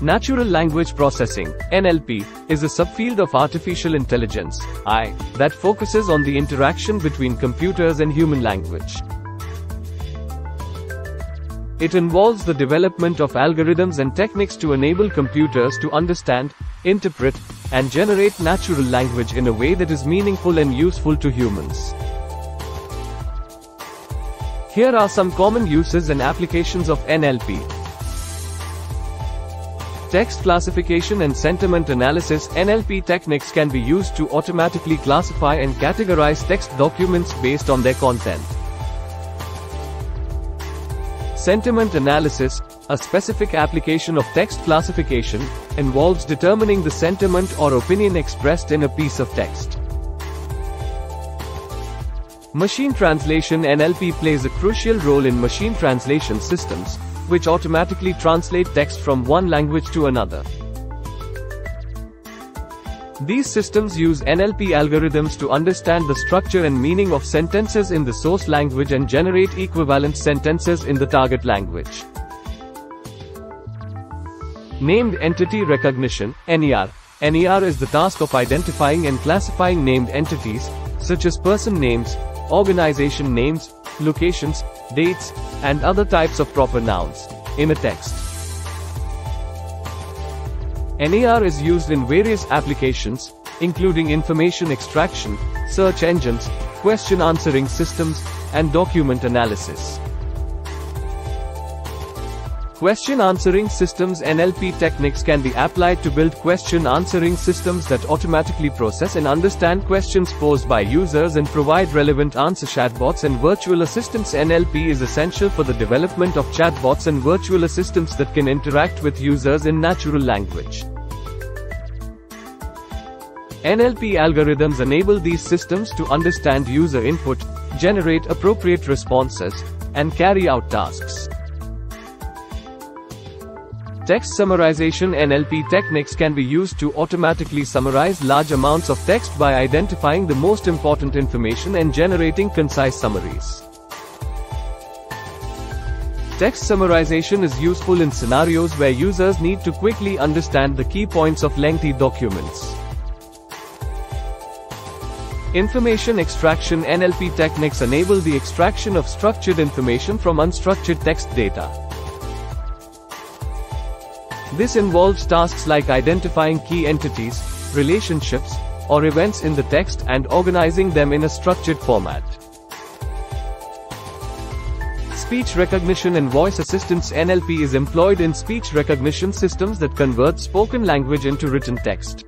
Natural Language Processing, NLP, is a subfield of artificial intelligence, AI, that focuses on the interaction between computers and human language. It involves the development of algorithms and techniques to enable computers to understand, interpret, and generate natural language in a way that is meaningful and useful to humans. Here are some common uses and applications of NLP. Text classification and sentiment analysis NLP techniques can be used to automatically classify and categorize text documents based on their content. Sentiment analysis, a specific application of text classification, involves determining the sentiment or opinion expressed in a piece of text. Machine translation NLP plays a crucial role in machine translation systems, which automatically translate text from one language to another. These systems use NLP algorithms to understand the structure and meaning of sentences in the source language and generate equivalent sentences in the target language. Named Entity Recognition, NER. NER is the task of identifying and classifying named entities, such as person names, organization names, locations, dates, and other types of proper nouns, in a text. NER is used in various applications, including information extraction, search engines, question answering systems, and document analysis. Question answering systems NLP techniques can be applied to build question answering systems that automatically process and understand questions posed by users and provide relevant answer chatbots and virtual assistants NLP is essential for the development of chatbots and virtual assistants that can interact with users in natural language. NLP algorithms enable these systems to understand user input, generate appropriate responses, and carry out tasks. Text summarization NLP techniques can be used to automatically summarize large amounts of text by identifying the most important information and generating concise summaries. Text summarization is useful in scenarios where users need to quickly understand the key points of lengthy documents. Information extraction NLP techniques enable the extraction of structured information from unstructured text data. This involves tasks like identifying key entities, relationships, or events in the text and organizing them in a structured format. Speech recognition and voice assistance NLP is employed in speech recognition systems that convert spoken language into written text.